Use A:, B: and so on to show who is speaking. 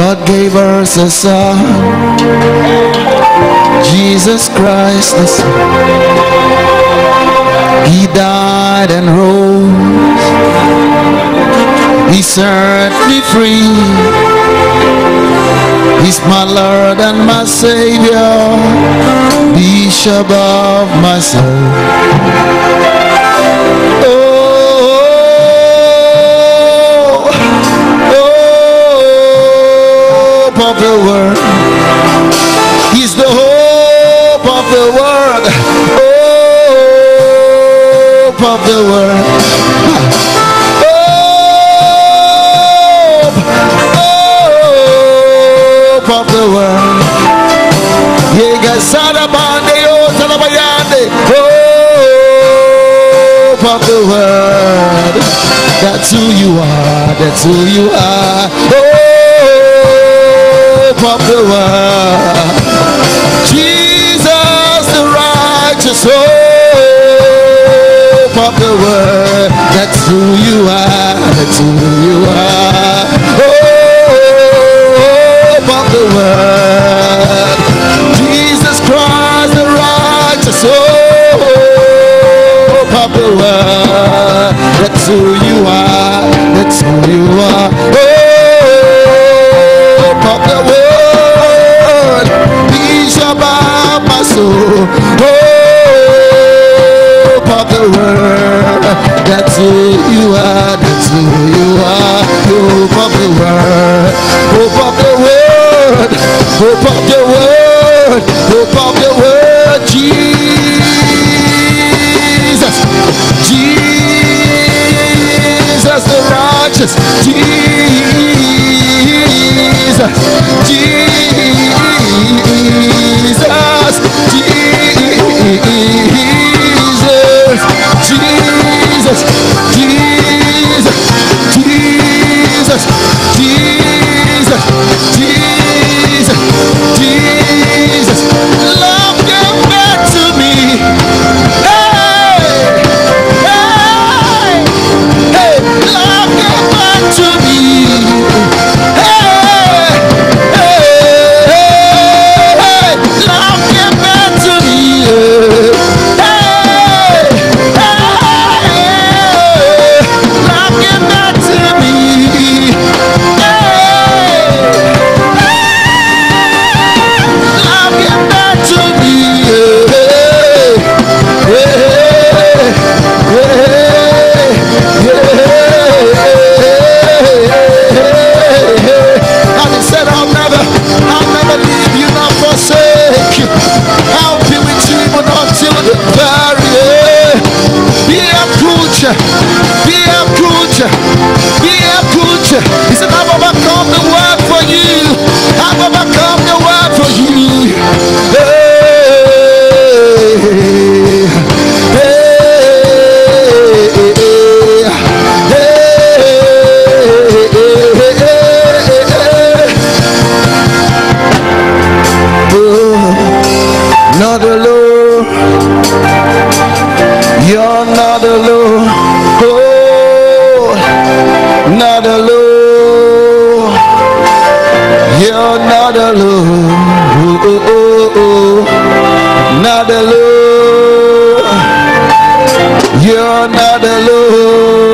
A: God gave us a son, Jesus Christ the Son. He died and rose. He set me free. He's my Lord and my Savior, Bishop of my soul. Of the world. He's the hope of the world. Hope of the world. Hope, hope of the world. Hope of the world. That's who you are. That's who you are. Hope of the world. Jesus the righteous hope of the world. That's who you are. That's who you are. Hope of the world. Jesus Christ the righteous hope of the world. That's who you are. That's who you are. Who you are. That's who you are. Hope of the world. Hope of the world. Hope of the world. Hope of the world. Jesus. Jesus the righteous. Jesus. He said, I've overcome the world for you. I've overcome the world for you. Hey, oh, Not alone, you're not alone. Not alone. Oh, oh, oh, not alone, you're not alone.